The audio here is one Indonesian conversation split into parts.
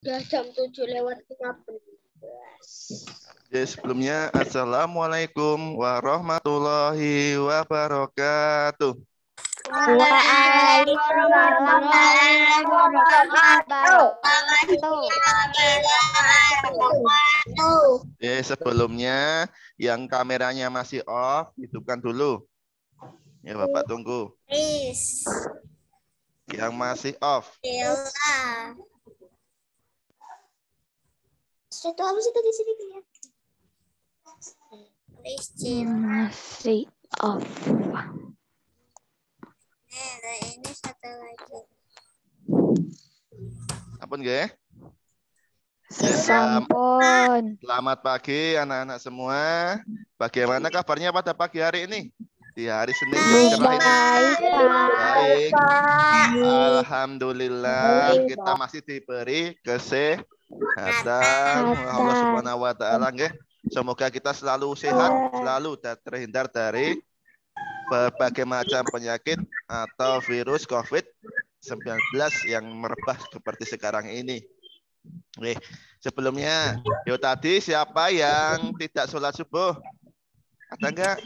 Udah jam 7 lewat 15. Ya, sebelumnya Assalamualaikum warahmatullahi wabarakatuh. Waalaikumsalam Ya, sebelumnya yang kameranya masih off, hidupkan dulu. Ya, Bapak tunggu. Please. Yang masih off. Bella. Satu apa sih tadi sini ya? Off. Eh, ada ini satu lagi. Ampun, nggih? Sampun. Selamat pagi anak-anak semua. Bagaimana kabarnya pada pagi hari ini? Di hari Senin yang cerah ini. Baik. Baik. Alhamdulillah kita masih diberi kesehatan Allah Subhanahu wa taala nggih. Semoga kita selalu sehat, selalu dan terhindar dari berbagai macam penyakit atau virus COVID-19 yang merebak seperti sekarang ini. Nih, sebelumnya, yo tadi siapa yang tidak sholat subuh? Ada enggak?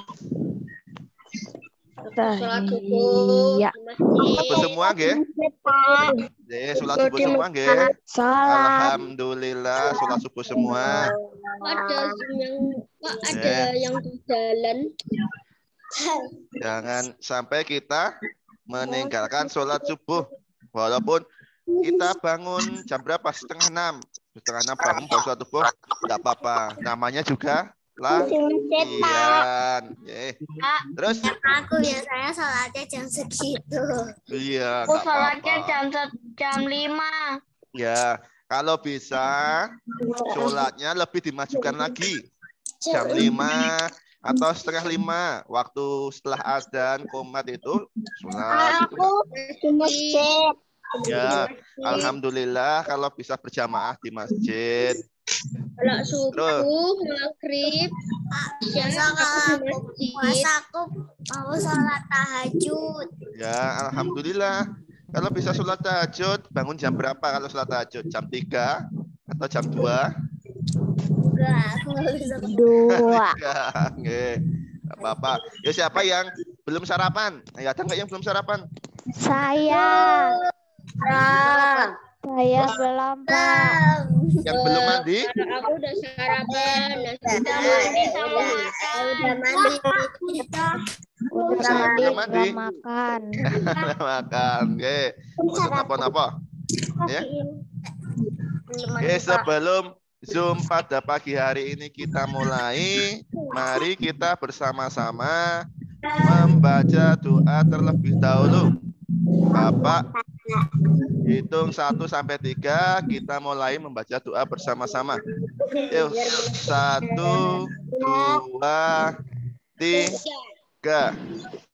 Sholat subuh Iya. semua nggih? Nggih, sholat subuh semua nggih. Salat. Alhamdulillah sholat subuh semua. Ada yang kok ada Eh. yang di jalan? Jangan sampai kita meninggalkan sholat subuh. Walaupun kita bangun jam berapa? Setengah enam. Setengah enam bangun baru sholat subuh. Tidak apa-apa. Namanya juga latihan. Eh, Terus? Aku biasanya sholatnya jam segitu. Iya. Aku sholatnya jam set- jam 5. Ya, kalau bisa sholatnya lebih dimajukan lagi. Jam 5 atau setengah lima. Waktu setelah azan, komat itu sholat. di masjid. Ya, Alhamdulillah kalau bisa berjamaah di masjid. Kalau subuh, maghrib, siang aku masjid. puasa aku mau sholat tahajud. Ya, Alhamdulillah. Kalau bisa sholat tahajud, bangun jam berapa kalau sholat tahajud? Jam 3 atau jam 2? Enggak, aku bisa. Dua. Nggih. Nggak apa-apa. Ya siapa yang belum sarapan? Ya, ada nggak yang belum sarapan? Saya. Saya belum, Pak. Yang belum mandi? Aku udah sarapan, Udah mandi sama Udah mandi. Udah mandi, belum mandi. udah makan. Makan. Oke. Untuk apa-apa? Ya. Oke, sebelum Zoom pada pagi hari ini kita mulai, mari kita bersama-sama membaca doa terlebih dahulu. Bapak hitung 1 sampai 3, kita mulai membaca doa bersama-sama. Yuk, 1 2 3.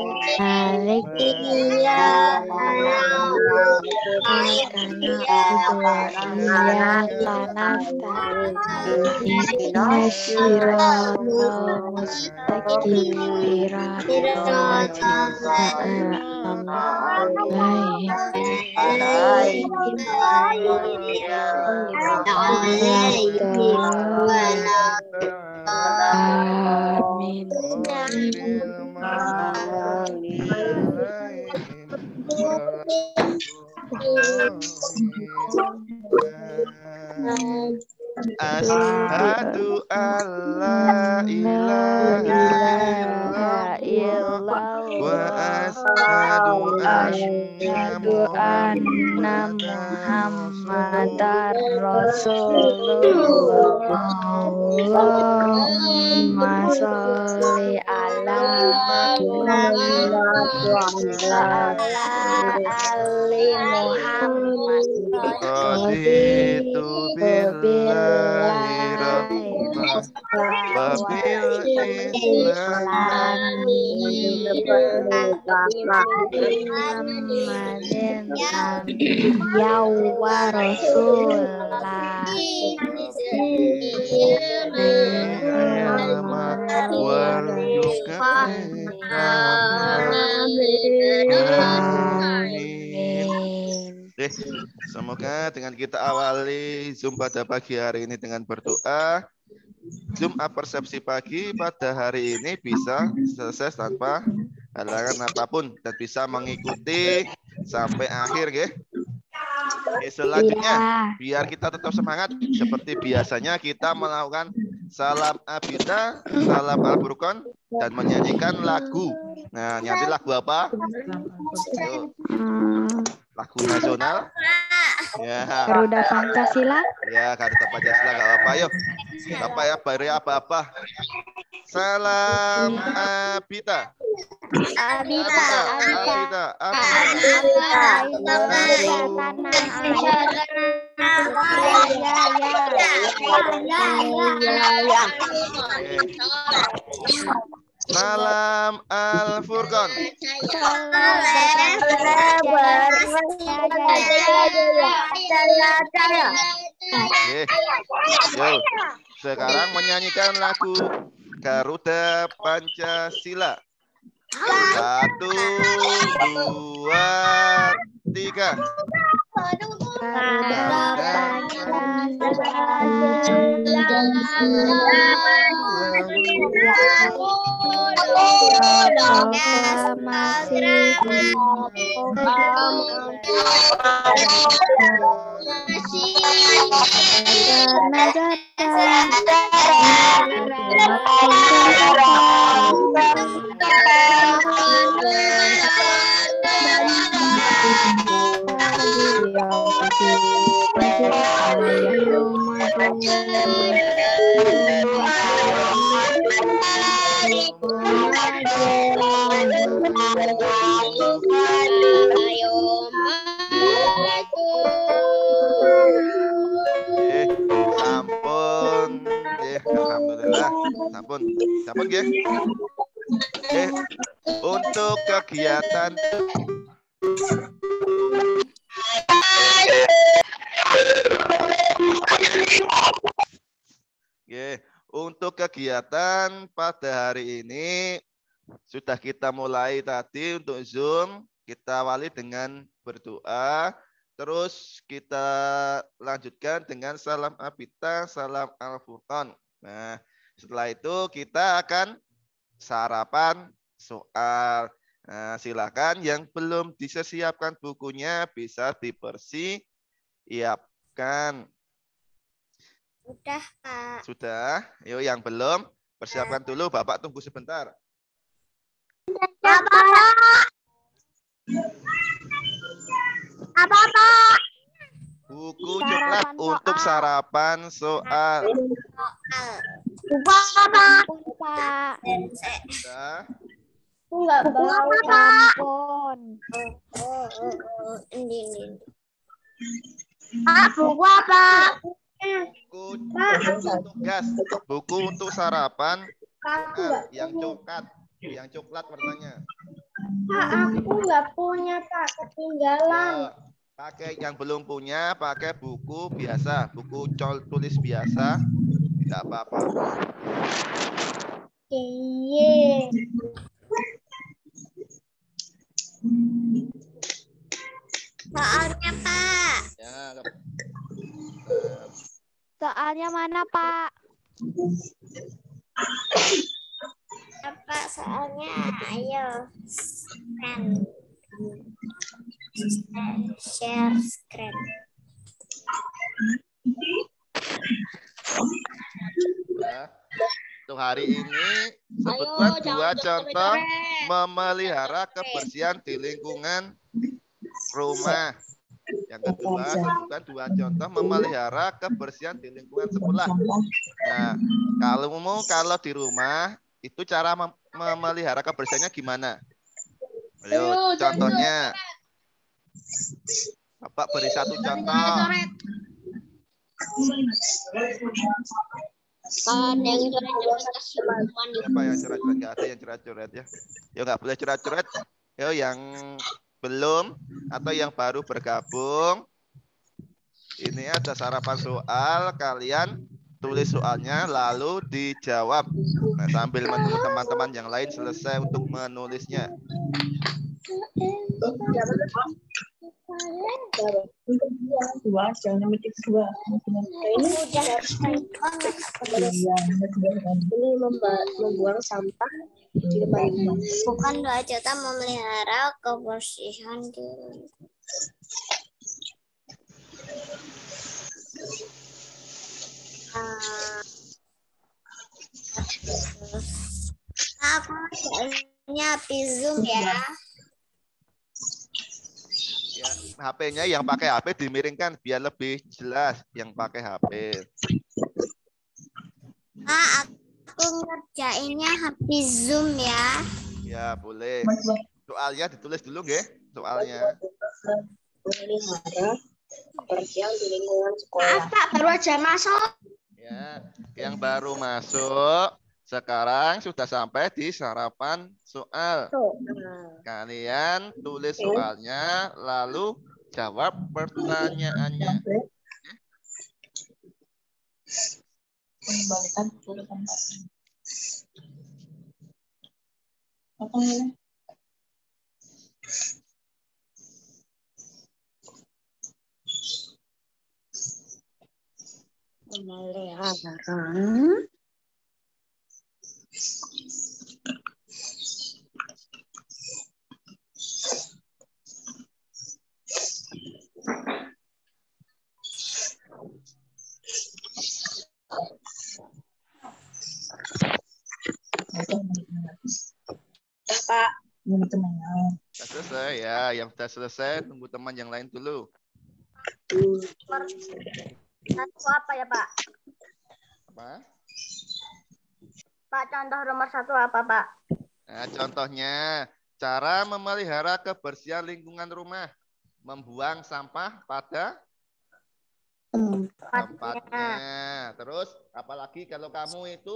minal Alamin Ar-Rahmanir-Rahim Maliki Amin. Amen. Asyhadu alla ilaha illallah wa asyhadu anna Muhammadar Rasulullah Allahumma sholli ala Muhammad wa ala ali Muhammad Raditu billahi rabbah wa bil islam Muhammadin nabiyya wa rasulah wal Amin. Semoga dengan kita awali Zoom pada pagi hari ini dengan berdoa. Zoom persepsi pagi pada hari ini bisa selesai tanpa halangan apa pun dan bisa mengikuti sampai akhir, ya. Oke, selanjutnya Iya. biar kita tetap semangat seperti biasanya kita melakukan salam abida, salam al-furqan dan menyanyikan lagu. Nah, nyanyi lagu apa? Hmm, lagu nasional. Ya, Garuda Pancasila. ya Garuda Pancasila nggak apa-apa. Yuk, apa ya bari apa-apa. Salam abita. Abita, Abita, Abita. abita. Al-furqan. Oke. Yuk, sekarang menyanyikan lagu Garuda Pancasila. Satu, dua, tiga. Eh, Oke, untuk kegiatan pada hari ini sudah kita mulai tadi untuk Zoom. Kita awali dengan berdoa, terus kita lanjutkan dengan salam abita, salam al-furqan. Nah, setelah itu kita akan sarapan soal. Nah, silakan yang belum disesiapkan bukunya bisa dipersiapkan. Udah, Kak. Sudah? Yuk yang belum persiapkan dulu. Bapak tunggu sebentar. Apa, Pak? Apa, Pak? Buku coklat untuk sarapan soal. Pak, Sudah? Aku nggak bawa. ampun. Oh, oh, oh. Ini, ini. Pak, buku apa? Buku untuk tugas. Buku untuk sarapan yang coklat. Yang coklat warnanya. Pak, aku nggak punya, Pak. Ketinggalan. Ya, pakai yang belum punya, pakai buku biasa. Buku col tulis biasa. Tidak apa-apa. Iya. Soalnya, Pak. Ya, Soalnya mana, Pak? Apa soalnya? Ayo. Scan. Share screen. ya. Untuk hari ini sebutkan Ayo, dua jangan contoh memelihara kebersihan di lingkungan rumah. Yang kedua, sebutkan dua contoh memelihara kebersihan di lingkungan sekolah. Nah, kalau mau kalau di rumah itu cara mem- memelihara kebersihannya gimana? Ayo, contohnya. Bapak beri satu contoh. Ada yang coret-coret Siapa yang ada yang curhat-curhat ya. Ya nggak boleh curhat-curhat. Ya yang belum atau yang baru bergabung. Ini ada sarapan soal. Kalian tulis soalnya lalu dijawab. Nah, sambil menunggu teman-teman yang lain selesai untuk menulisnya. Ini membuang sampah di depan bukan doa kita memelihara kebersihan di Ah, soalnya api zoom ya. Ya, HP-nya yang pakai HP dimiringkan biar lebih jelas yang pakai HP. Ah, aku ngerjainnya api zoom ya. Ya, boleh. Soalnya ditulis dulu nggih, soalnya. Memelihara kebersihan di lingkungan sekolah. Pak, baru aja masuk. Ya, yang baru masuk sekarang sudah sampai di sarapan soal. Kalian tulis soalnya lalu jawab pertanyaannya. mengembalikan urutan apa ini Memelihara Pak. Temannya. Sudah selesai ya, yang sudah selesai tunggu teman yang lain dulu. Satu apa ya, Pak? Apa? Pak, contoh nomor satu apa, Pak? Nah, contohnya cara memelihara kebersihan lingkungan rumah, membuang sampah pada tempatnya. Terus apalagi kalau kamu itu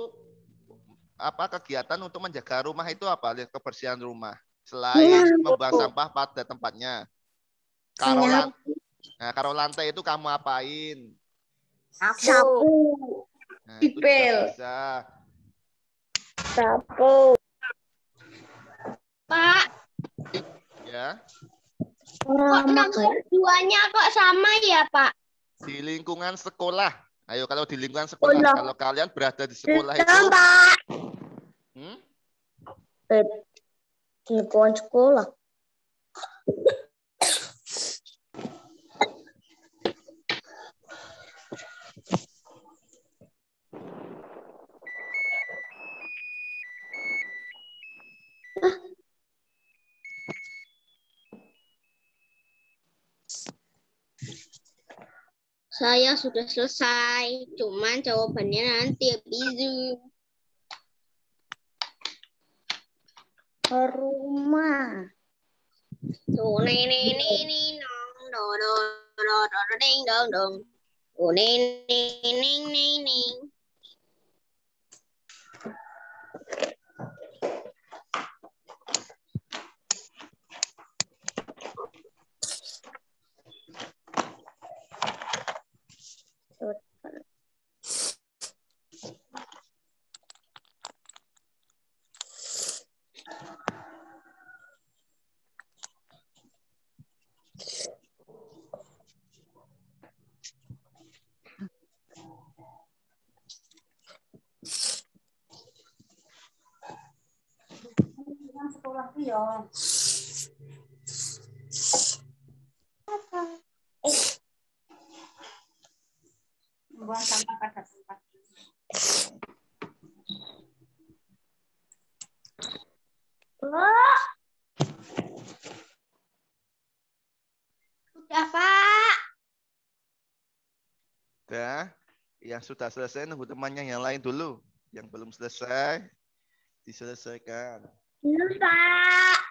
apa kegiatan untuk menjaga rumah itu apa? Kebersihan rumah selain membuang sampah pada tempatnya. Kalau lan- nah, kalau lantai itu kamu apain? Sapu. Nah, itu bisa. Sapu. Pak, Ya, kok nomor duanya kok sama ya, Pak? di lingkungan sekolah. Ayo kalau di lingkungan sekolah, Sekolah. kalau kalian berada di sekolah itu, Pak. hmm? lingkungan sekolah. Saya sudah selesai, cuman jawabannya nanti bizu. Rumah. Tuh, nih, nih, nih, nih, dong, dong, dong, dong, dong, ding, dong, dong. Tuh, nih, nih, nih, tuh ya. Buang sampah pada tempat. Udah, Pak. Udah, yang sudah selesai nunggu temannya yang lain dulu. Yang belum selesai, diselesaikan. Belum, Pak.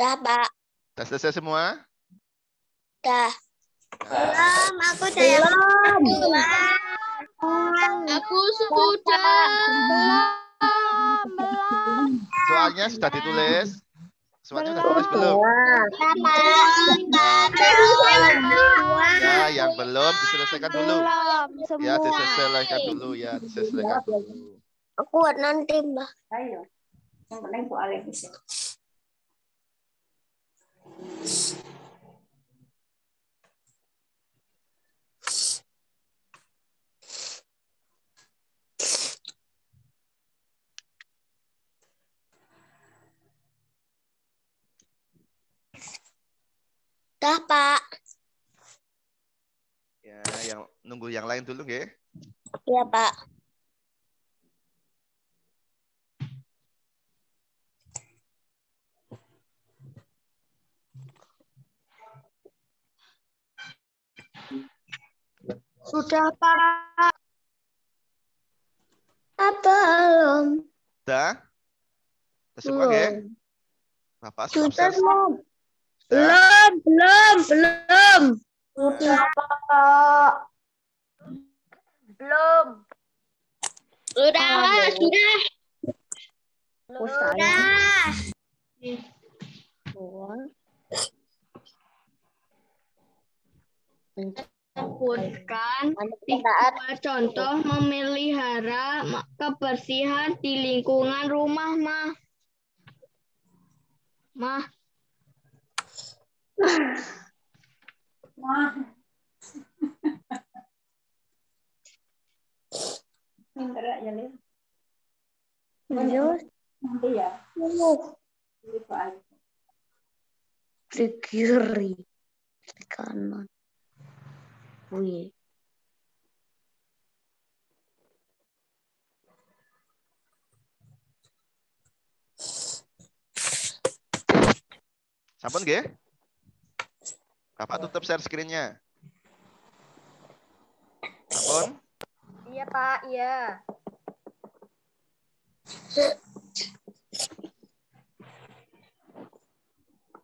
Udah, Pak. Sudah selesai semua? Udah. Nah, Belum, aku udah yang Belum. Aku sudah. Belum, soalnya sudah ditulis? Soalnya sudah ditulis belum? Ya, yang belum diselesaikan dulu. Belum, Ya, diselesaikan dulu ya, diselesaikan dulu. Aku nanti, Mbak. Ayo. Yang penting Bu Alif bisa. Udah, Pak. Ya, yang nunggu yang lain dulu nggih. Iya, Pak. Sudah, Pak. Ah, belum. Sudah? Sudah semua nggih? Bapak Sudah, belum. Sudah? belum, belum. Sudah, Pak. Belum. Sudah, Pak. Sudah. Sudah. Sebutkan tiga contoh memelihara kebersihan di lingkungan rumah, Mah. Mah, Mah. Pinter ya, Lin. Ya. Kiri, di kanan. Wih. Sampun nggih? Bapak tutup share screen-nya. Sampun? Iya, Pak. Iya.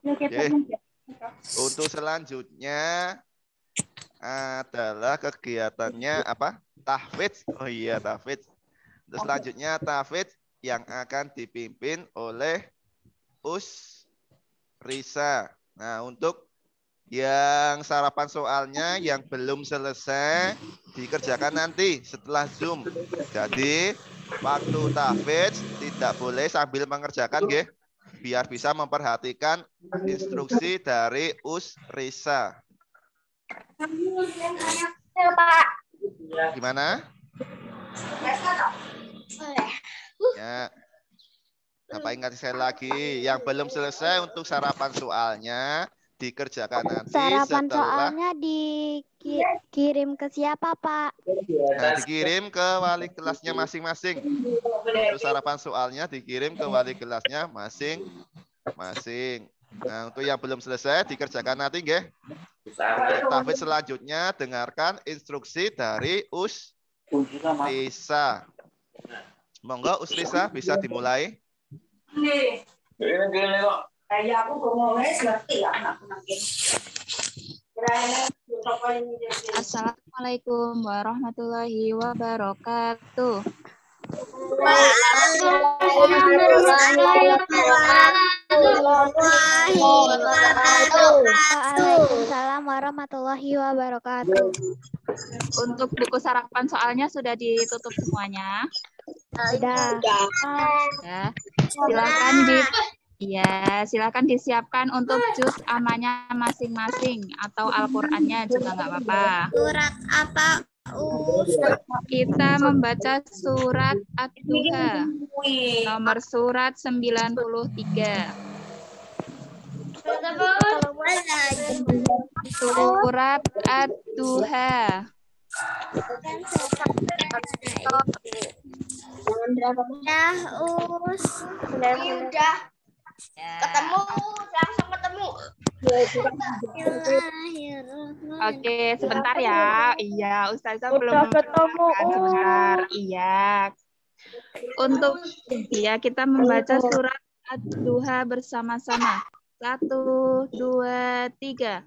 Ya, nanti. Untuk selanjutnya adalah kegiatannya apa? Tahfidz. Oh iya, tahfidz. Untuk selanjutnya tahfidz yang akan dipimpin oleh Us Risa. Nah, untuk yang sarapan soalnya yang belum selesai dikerjakan nanti setelah Zoom. Jadi, waktu tahfidz tidak boleh sambil mengerjakan, nggih. Biar bisa memperhatikan instruksi dari Us Risa. Pak. Gimana? Ya. Bapak ingat sekali lagi, yang belum selesai untuk sarapan soalnya dikerjakan nanti Sarapan setelah soalnya dikirim ke siapa, Pak? nah, dikirim ke wali kelasnya masing-masing. Untuk sarapan soalnya dikirim ke wali kelasnya masing-masing. Nah, untuk yang belum selesai dikerjakan nanti, nggih. Tahfidz selanjutnya dengarkan instruksi dari Us Risa. Monggo Us Risa bisa dimulai. Kayak aku ngomongnya ngerti ya nanti. Assalamualaikum warahmatullahi wabarakatuh. Waalaikumsalam warahmatullahi wabarakatuh. Untuk buku sarapan soalnya sudah ditutup semuanya. Sudah. Ya. Silakan di Iya, silakan disiapkan untuk juz amanya masing-masing atau Al-Qur'annya juga nggak apa-apa. Surat apa? Ustaz. Kita membaca surat At-Duha, nomor surat 93. Surat Ad-Duha. Udah, Us. Udah. Ketemu. Langsung ketemu. Oke, sebentar ya. Iya, Ustazah belum ketemu. Sebentar. Iya. Untuk ya kita membaca surat Ad-Duha bersama-sama. Satu, dua, tiga.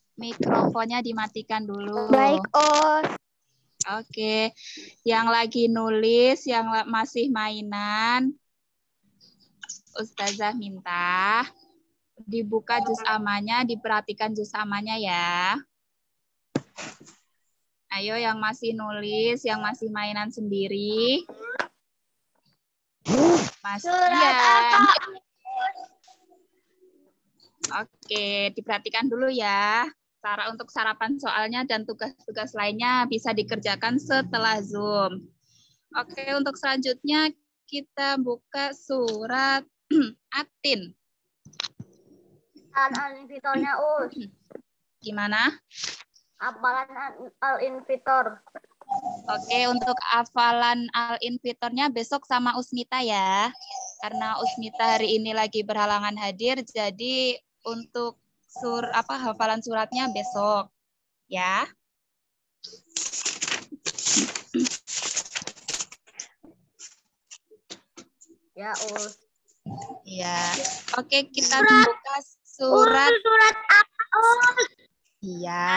Mikrofonnya dimatikan dulu. Baik, Os. Oke, yang lagi nulis, yang masih mainan, Ustazah minta dibuka juz amanya, diperhatikan juz amanya ya. Ayo yang masih nulis, yang masih mainan sendiri. Mas. Oke, diperhatikan dulu ya. Cara untuk sarapan soalnya dan tugas-tugas lainnya bisa dikerjakan setelah Zoom. Oke, untuk selanjutnya kita buka surat Atin. Al-invitornya us. Gimana? Apalan al-invitor. Oke, untuk hafalan al-invitornya besok sama Usmita ya. Karena Usmita hari ini lagi berhalangan hadir, jadi untuk sur apa hafalan suratnya besok. Ya. Ya us. Ya. Oke, kita buka surat Surat apa us? Iya,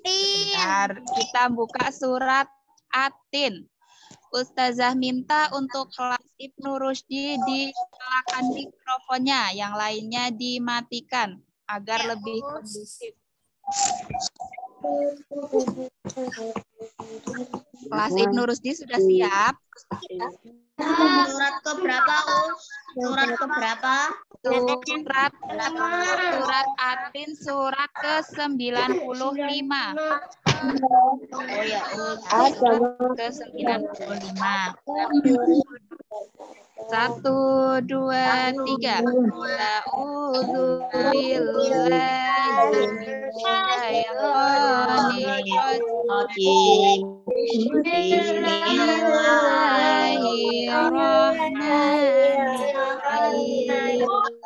sebentar. Kita buka surat Atin. Ustazah minta untuk kelas Ibnu Rusdi dinyalakan mikrofonnya, yang lainnya dimatikan agar lebih kondusif. Kelas Ibnu Rusdi sudah siap? Surat ke berapa us? Surat ke berapa? Surat surat Atin surat ke-95. Oh ya us. ke 95. Satu, dua, tiga. Ta'udzu billahi minasyaitonir Bismillahirrahmanirrahim. الرحمن الرحيم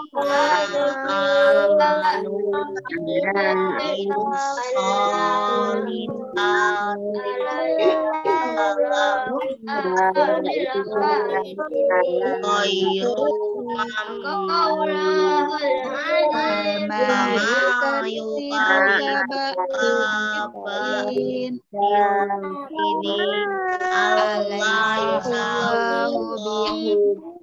Oke.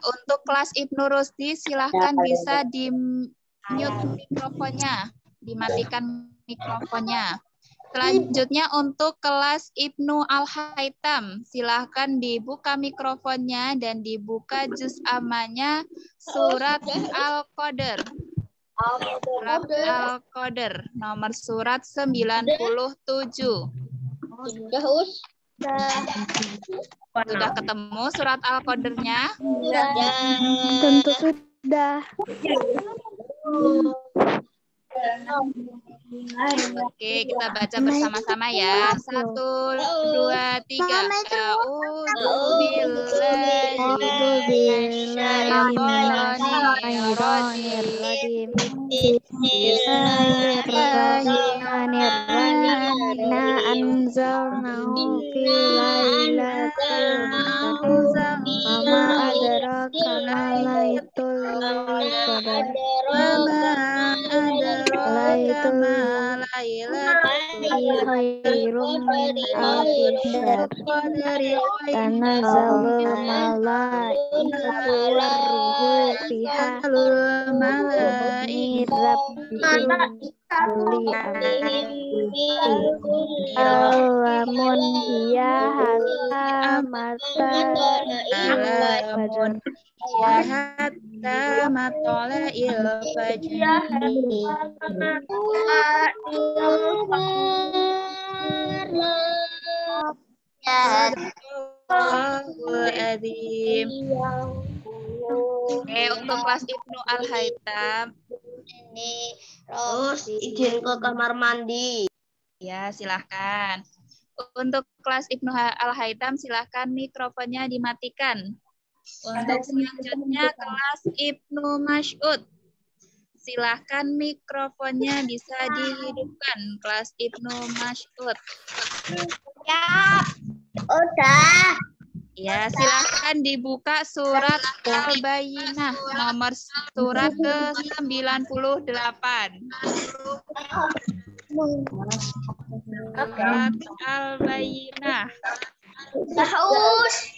untuk kelas Ibnu Rusdi silahkan bisa di mute mikrofonnya, dimatikan mikrofonnya. Selanjutnya untuk kelas Ibnu Al-Haitam, silahkan dibuka mikrofonnya dan dibuka juz amanya surat Al-Qadr. Surat Al-Qadr, nomor surat 97. Sudah, Us. Sudah ketemu surat Al-Qadarnya? Tentu sudah. Oke, kita baca bersama-sama ya. Satu, dua, tiga. Bismillahirrahmanirrahim. Inna anzalnahu fi lailatul qadar. Wa ma adraka ma lailatul qadar. Alamun hiya hatta mata azim. Oke, untuk kelas Ibnu Al-Haitam. Terus izin ke kamar mandi. Ya, silahkan. Untuk kelas Ibnu Al-Haitam, silahkan mikrofonnya dimatikan. Untuk selanjutnya kelas Ibnu Mas'ud. Silahkan mikrofonnya bisa dihidupkan. Kelas Ibnu Mas'ud. Ya, udah. Ya, silahkan dibuka surat Al-Bayyinah nomor surat ke-98. Surat Al-Bayyinah. Terus.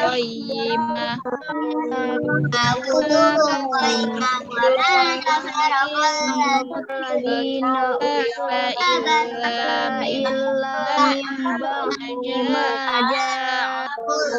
qayyimah illa Aku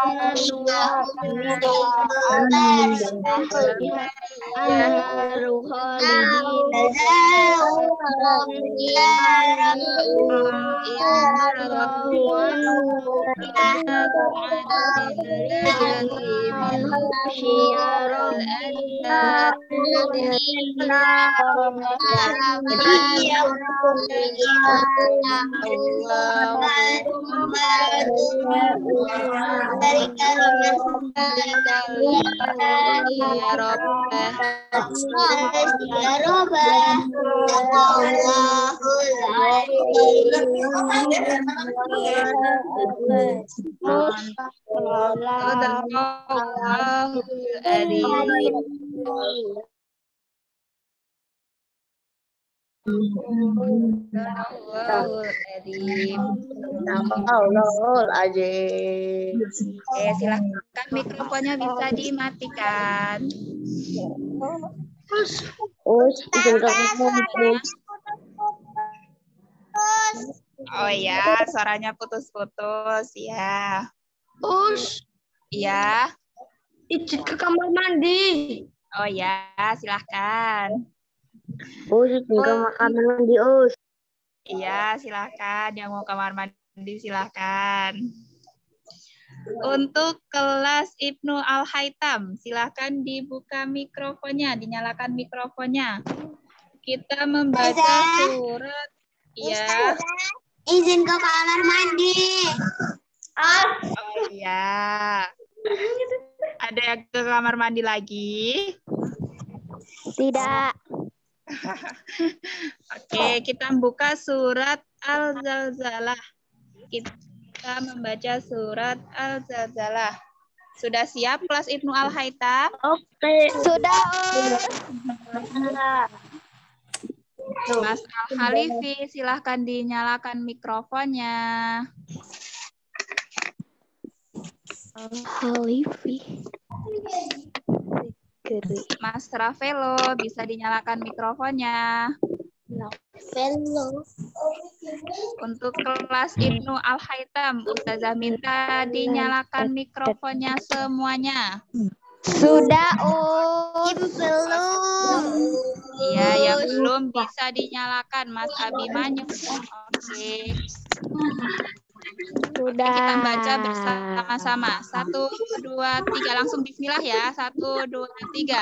النار خالدين يا رب يا رب والنهب عن من خشي يا رب النار اللهم dua, tiga. A'udzu billahi Allahul azim. Oke, silakan mikrofonnya bisa dimatikan. Oh ya, suaranya putus-putus ya. Us, Iya. izin ke kamar mandi. Oh ya, silahkan. Us, izin ke makanan mandi, Us. Iya, silahkan. Yang mau kamar mandi silahkan. Untuk kelas Ibnu Al-Haitam, silahkan dibuka mikrofonnya, dinyalakan mikrofonnya. Kita membaca surat, ya. Izin ke kamar mandi. Oh iya. Ada yang ke kamar mandi lagi? Tidak. Oke, kita buka surat Al-Zalzalah. Kita membaca surat Al-Zalzalah. Sudah siap kelas Ibnu Al-Haitam? Oke. Sudah. Mas Al-Halifi, silahkan dinyalakan mikrofonnya. Halifi. Mas Ravelo, bisa dinyalakan mikrofonnya. Velo. Untuk kelas Ibnu Al-Haitam, Ustazah minta dinyalakan mikrofonnya semuanya. Sudah, Us. Belum. Iya, yang belum bisa dinyalakan Mas Abimanyu. Oke. Sudah. Kita baca bersama-sama. Satu, dua, tiga. Langsung bismillah ya. Satu, dua, tiga.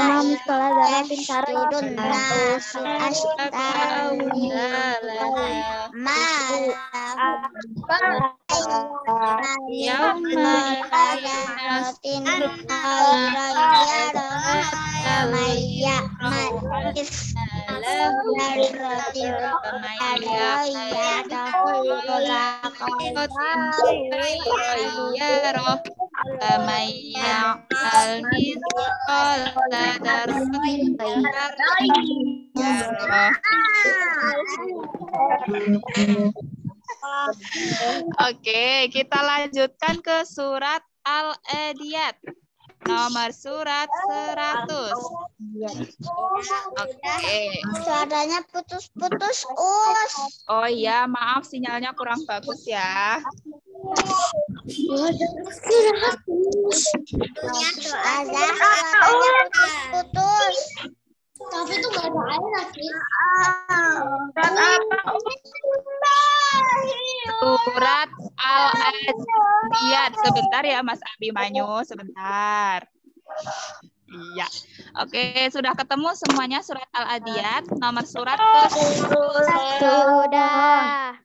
Ma. Yauma Ayatin Maya Majis Oke, kita lanjutkan ke surat Al-Adiyat. Nomor surat 100. Oke. Suaranya putus-putus, Us. Oh iya, maaf sinyalnya kurang bagus ya. Suaranya putus-putus. Tapi itu gak ada air lagi. Surat Al-Adiyat. Sebentar ya Mas Abimanyu, sebentar. Iya. Oke, sudah ketemu semuanya surat Al-Adiyat. Nomor surat ke Sudah.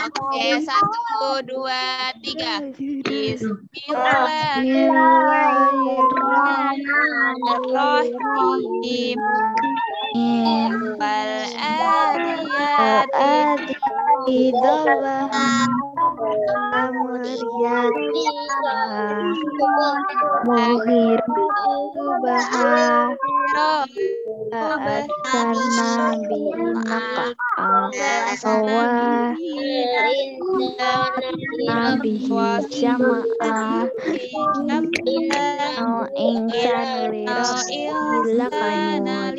Oke, satu, dua, tiga. Bismillahirrahmanirrahim. Wal adiyati Muhir bahar Roh Asarna binaka Awah Nabi jamaah Au insan lirakanun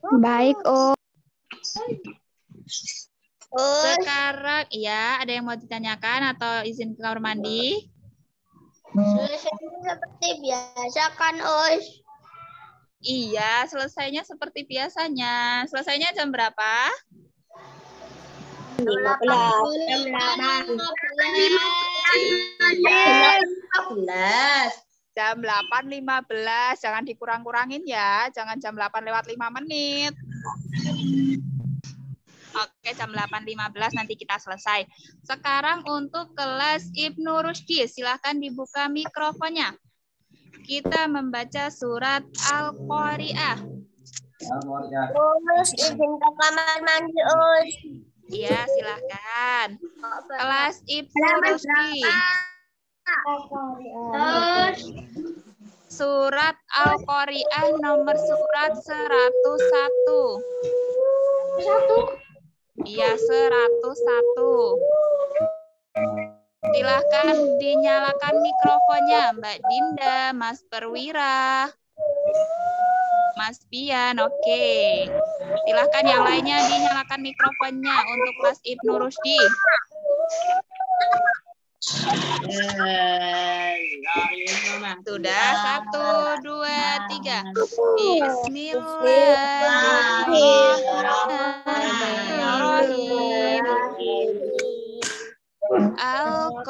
Baik, oh. Sekarang, ya, ada yang mau ditanyakan atau izin ke kamar mandi? Seperti biasa kan, Us? Iya, selesainya seperti biasanya. Selesainya jam berapa? Lima belas. Jam 8.15. Jangan dikurang-kurangin ya. Jangan jam 8 lewat 5 menit. Oke, jam 8.15 nanti kita selesai. Sekarang untuk kelas Ibnu Rusdi, silahkan dibuka mikrofonnya. Kita membaca surat Al-Qari'ah. Us, izin ke kamar mandi, Us. Iya, silahkan. Kelas Ibnu Rusdi. Surat Al-Qari'ah nomor surat 101. Iya, 101. Silahkan dinyalakan mikrofonnya, Mbak Dinda, Mas Perwira, Mas Pian, oke. Silahkan yang lainnya dinyalakan mikrofonnya untuk kelas Ibnu Rusdi. Sudah, satu, dua, tiga. Bismillahirrahmanirrahim. Al-Qari'ah.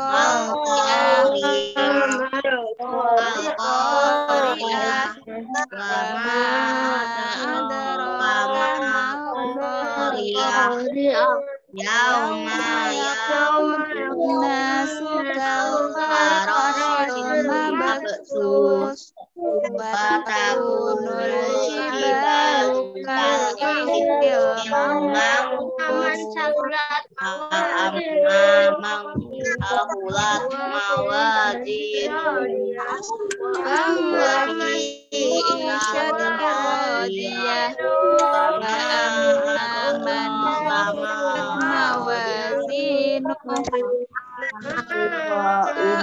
Wama adraka mal-Qari'ah. Yauma nasu kalfarashil mabsus. Watakunul jibalu kal'ihil manfus. Akulat mawazin Bahwa isyarat radiyah Wa amman mawazinu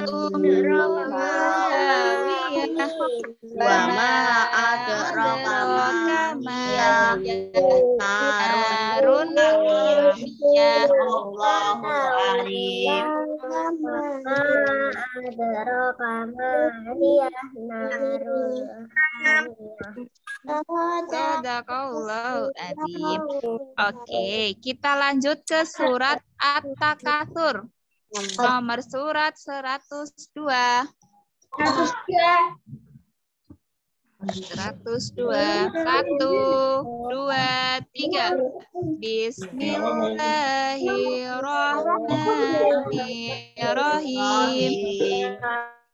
Umrul hawiyah Wa ma adraka ma Narun hamiyah Allahu alim adraka ma hiya narul Sadaqallahu adzim. Oke, kita lanjut ke surat At-Takatsur. Nomor surat 102. 102. Satu, dua, tiga. Bismillahirrahmanirrahim.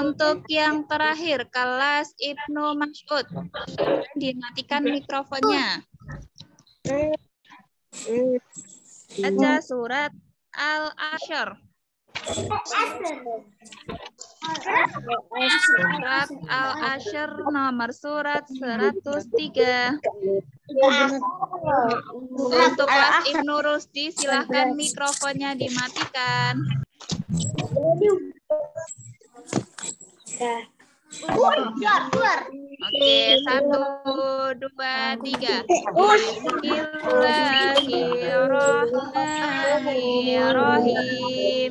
Untuk yang terakhir, kelas Ibnu Mas'ud. Dimatikan mikrofonnya. Baca surat Al-Asyr. Surat Al-Asyr nomor surat 103. Untuk kelas Ibnu Rusdi, silahkan mikrofonnya dimatikan. Oke, satu, dua, tiga. Bismillahirrahmanirrahim.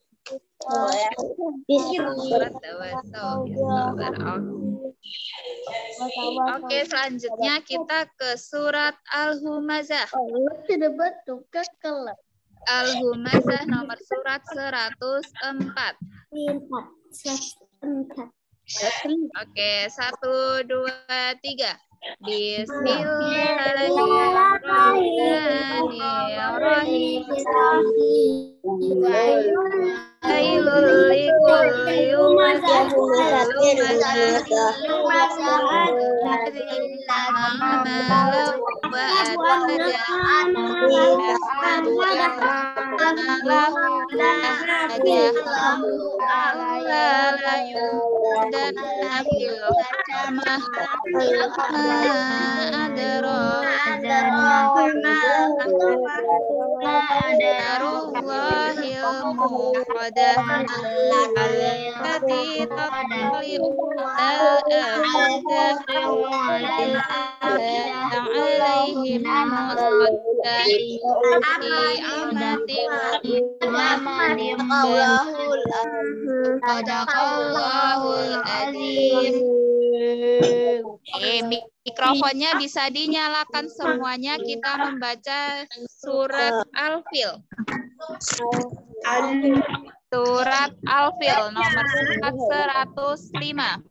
Oke, selanjutnya kita ke surat Al-Humazah. Al-Humazah nomor surat 104. Oke, satu, dua, tiga. Bismillahirrahmanirrahim. Wailul likulli humazatin التي تطلع عليهم مصدر في Sadaqallahul adzim. Oke, mikrofonnya bisa dinyalakan semuanya. Kita membaca surat Al-Fil. Surat Al-Fil nomor surat 105.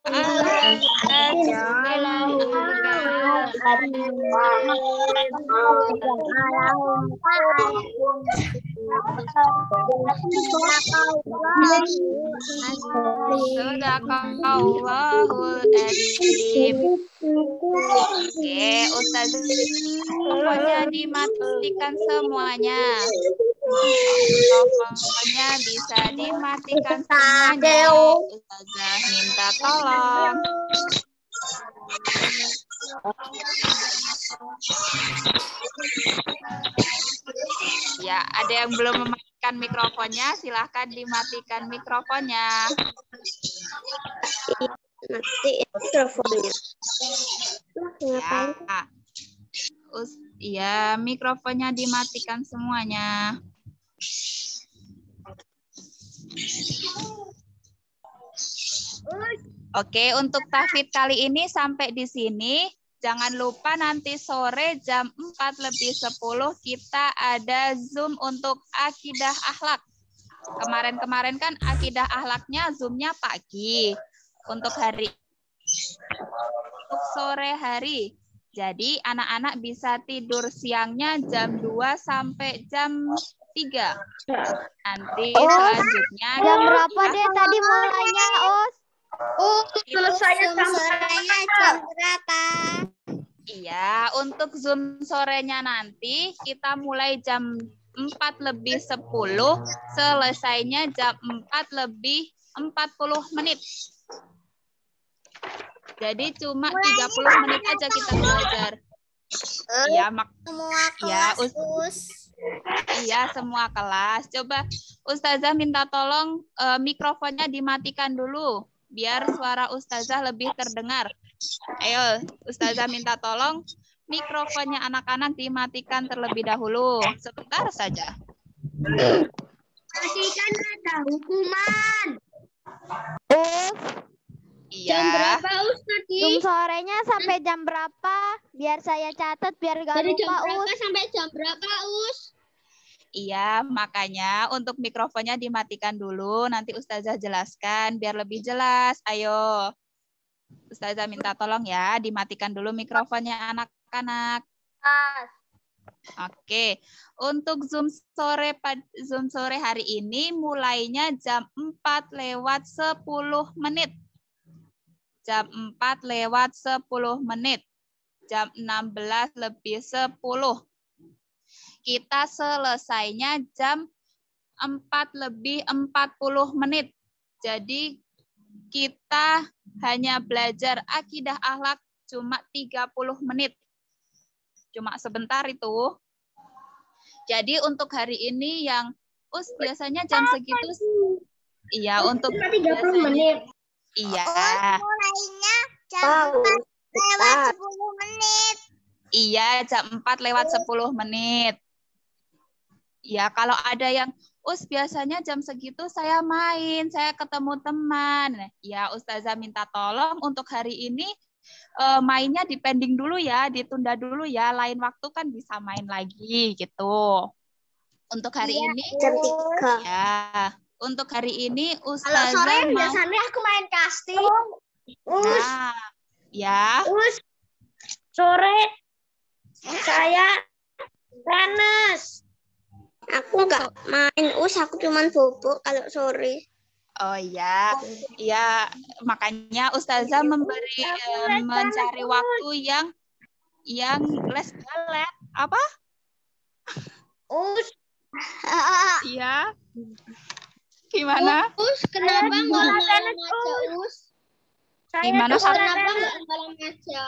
Oke, Ustaz pokoknya dimatikan semuanya. Mikrofonnya bisa dimatikan semuanya. Ustazah minta tolong. Ya, ada yang belum mematikan mikrofonnya, silahkan dimatikan mikrofonnya. Nanti mikrofonnya. Ya. Us ya, mikrofonnya dimatikan semuanya. Oke, untuk tahfidz kali ini sampai di sini. Jangan lupa nanti sore jam 4 lebih 10 kita ada Zoom untuk akidah akhlak. Kemarin-kemarin kan akidah akhlaknya Zoom-nya pagi. Untuk hari untuk sore hari. Jadi anak-anak bisa tidur siangnya jam 2 sampai jam 3. Nanti Oh, selanjutnya Jam berapa deh tadi mulainya, Us? Oh, selesai sorenya jam berapa? Iya, untuk Zoom sorenya nanti kita mulai jam 4 lebih 10, selesainya jam 4 lebih 40 menit. Jadi cuma 30 menit aja kita belajar. Iya, mak Semua Ya, kelas, Us. Iya semua kelas. Coba Ustazah minta tolong eh, mikrofonnya dimatikan dulu biar suara Ustazah lebih terdengar. Ayo, Ustazah minta tolong mikrofonnya anak-anak dimatikan terlebih dahulu. Sebentar saja. Tadi kan ada hukuman. Us, Iya. Us tadi? Zoom sorenya sampai jam berapa? Biar saya catat, biar gak Dari jam lupa, berapa Us. sampai jam berapa, Us? Iya, makanya untuk mikrofonnya dimatikan dulu. Nanti Ustazah jelaskan biar lebih jelas. Ayo. Ustazah minta tolong ya, dimatikan dulu mikrofonnya anak-anak. Oke, untuk Zoom sore Zoom sore hari ini mulainya jam 4 lewat 10 menit. Jam 4 lewat 10 menit. Jam 16 lebih 10. Kita selesainya jam 4 lebih 40 menit. Jadi kita hanya belajar akidah akhlak cuma 30 menit. Cuma sebentar itu. Jadi untuk hari ini yang us biasanya jam segitu iya untuk Cuma 30 biasanya- menit. Iya. mulainya jam. 4 lewat 10 menit. Iya, jam 4 lewat 10 menit. Ya, kalau ada yang, Us biasanya jam segitu saya main, saya ketemu teman. Ya, Ustazah minta tolong untuk hari ini eh, mainnya dipending dulu ya, ditunda dulu ya. Lain waktu kan bisa main lagi gitu. Untuk hari Iya, ini, Jam 3. ya, untuk hari ini Kalau Ustazah sore mau, biasanya aku main casting. Us, nah, ya, Us. Sore saya tenis. Aku nggak main us, aku cuman bobo kalau sore. Oh iya, iya makanya Ustazah memberi eh, mencari waktu yang yang les balet apa? Us, Iya. Gimana? Us, kenapa nggak malam aja, Us? Gimana Kenapa nggak malam aja?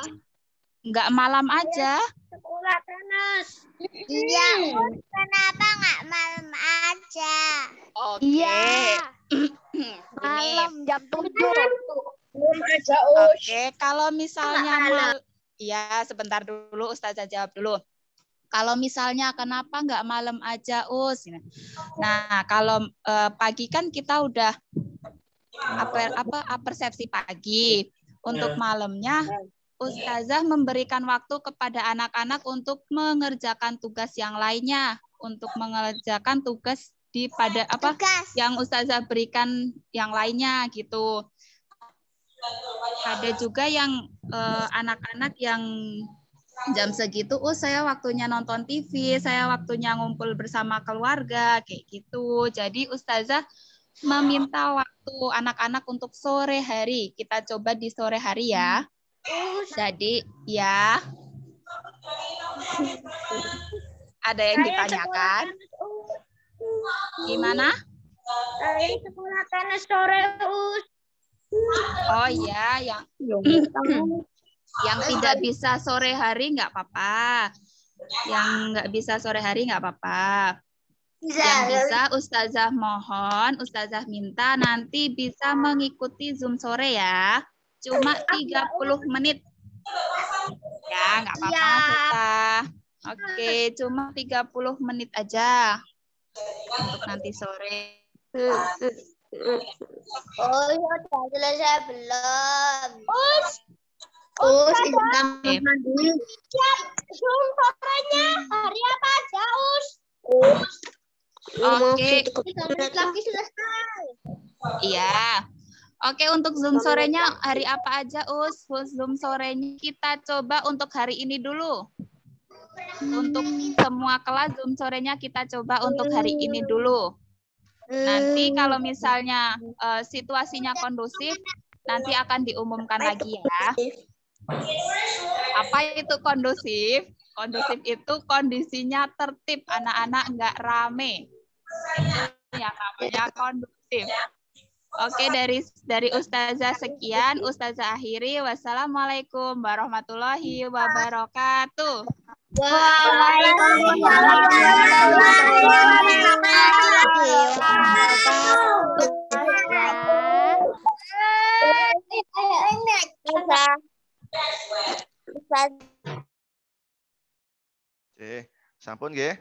Nggak malam aja? Sekolah tenis. Iya, Us. Kenapa nggak malam aja? Oke. Iya, malam jam 7. Belum aja, Oke, kalau misalnya mal Iya, sebentar dulu Ustazah jawab dulu. Kalau misalnya kenapa nggak malam aja, Us? Nah, kalau eh, pagi kan kita udah apa apa persepsi pagi. Untuk malamnya Ustazah memberikan waktu kepada anak-anak untuk mengerjakan tugas yang lainnya, untuk mengerjakan tugas di pada apa Tugas. yang Ustazah berikan yang lainnya gitu. Ada juga yang eh, anak-anak yang jam segitu oh saya waktunya nonton TV, saya waktunya ngumpul bersama keluarga kayak gitu. Jadi ustazah meminta waktu anak-anak untuk sore hari. Kita coba di sore hari ya. Jadi ya ada yang ditanyakan? Gimana? Saya sekolah tenis sore, Us. Oh iya, yang yang tidak bisa sore hari nggak apa-apa. Yang nggak bisa sore hari nggak apa-apa. Yang bisa Ustazah mohon, Ustazah minta nanti bisa mengikuti Zoom sore ya. Cuma 30 menit. Ya, nggak apa-apa, Ya. Ustazah. Oke, cuma 30 menit aja. Untuk nanti sore. Oh, ya udah selesai belum? Us, izin Oke. Siap, Zoom sorenya hari apa aja, Us? Oke, Tiga menit lagi selesai. Iya. Oke, untuk Zoom sorenya hari apa aja, Us? Zoom sorenya kita coba untuk hari ini dulu. Untuk semua kelas Zoom sorenya kita coba untuk hari ini dulu. Nanti kalau misalnya eh, situasinya kondusif, nanti akan diumumkan lagi ya. Apa itu kondusif? Kondusif itu kondisinya tertib, anak-anak nggak rame. Yang namanya kondusif. Oke, dari dari Ustazah sekian, Ustazah akhiri. Wassalamualaikum warahmatullahi wabarakatuh. Oke, sampun nggih?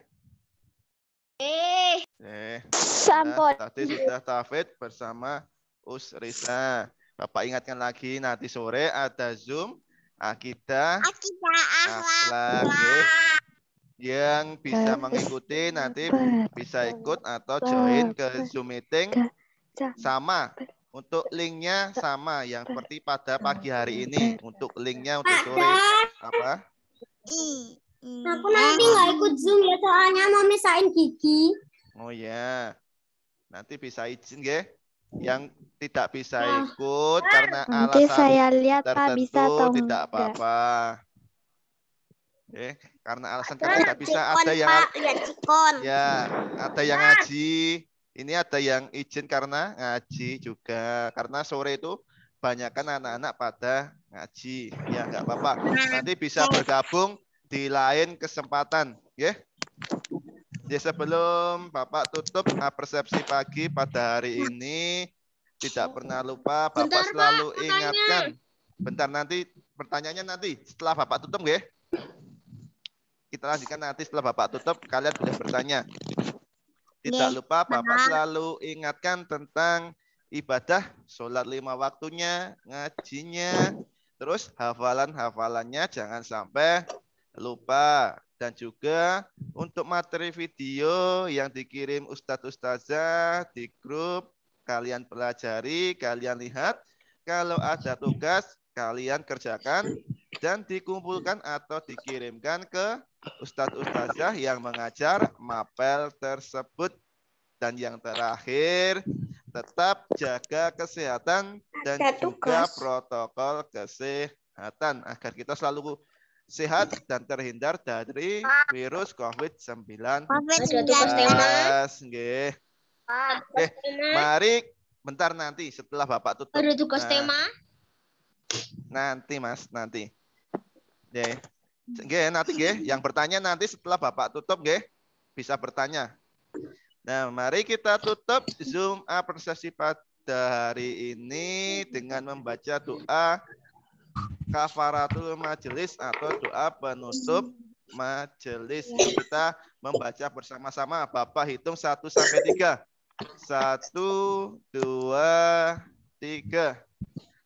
Eh, Oke. Sampun. Tadi sudah Tafid bersama Us Risa. Bapak ingatkan lagi nanti sore ada Zoom akidah akidah akhlak yang bisa mengikuti nanti bisa ikut atau join ke Zoom meeting sama untuk linknya sama yang seperti pada pagi hari ini. Untuk linknya untuk sore apa? Aku nanti nggak ikut Zoom ya, soalnya mau misahin gigi. oh ya nanti bisa izin nggih? Yang tidak bisa ikut karena Nanti alasan saya lihat Pak tertentu bisa atau tidak apa-apa. Oke, karena alasan tidak bisa ada yang cikon. ya ada yang ngaji. Ini ada yang izin karena ngaji juga. Karena sore itu banyakkan anak-anak pada ngaji. Ya nggak apa-apa. Nanti bisa bergabung di lain kesempatan, ya. Jadi sebelum Bapak tutup ah, persepsi pagi pada hari ini tidak pernah lupa Bapak Bentar, Pak, selalu pertanyaan. ingatkan. Bentar nanti pertanyaannya nanti setelah Bapak tutup ya. Kita lanjutkan nanti setelah Bapak tutup kalian boleh bertanya. Tidak lupa Bapak Mama. selalu ingatkan tentang ibadah, sholat lima waktunya, ngajinya, terus hafalan-hafalannya jangan sampai lupa. Dan juga untuk materi video yang dikirim Ustadz Ustazah di grup, kalian pelajari, kalian lihat. Kalau ada tugas, kalian kerjakan dan dikumpulkan atau dikirimkan ke Ustadz Ustazah yang mengajar mapel tersebut. Dan yang terakhir, tetap jaga kesehatan dan juga protokol kesehatan agar kita selalu sehat dan terhindar dari virus COVID-19. Ada tugas tema. Nggih. Pak, Eh, Mari bentar nanti setelah Bapak tutup. Ada tugas Nah, tema. Nanti Mas, nanti. Nggih. Nggih, nanti nggih yang bertanya nanti setelah Bapak tutup nggih bisa bertanya. Nah, mari kita tutup Zoom apresiasi pada hari ini dengan membaca doa kafaratul majelis atau doa penutup majelis. Kita membaca bersama-sama. Bapak hitung 1 sampai 3. 1 2 3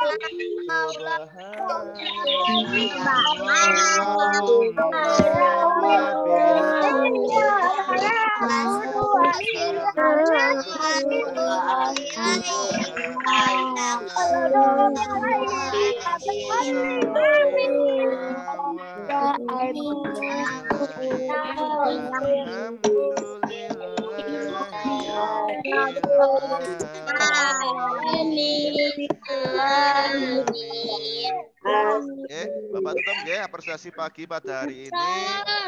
A'udzu Oke, Bapak tutup ya apresiasi pagi pada hari ini.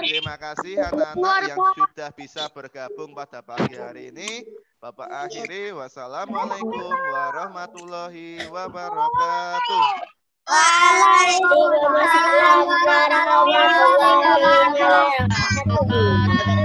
Terima kasih anak-anak yang sudah bisa bergabung pada pagi hari ini. Bapak akhiri wassalamualaikum warahmatullahi wabarakatuh. Waalaikumsalam warahmatullahi wabarakatuh.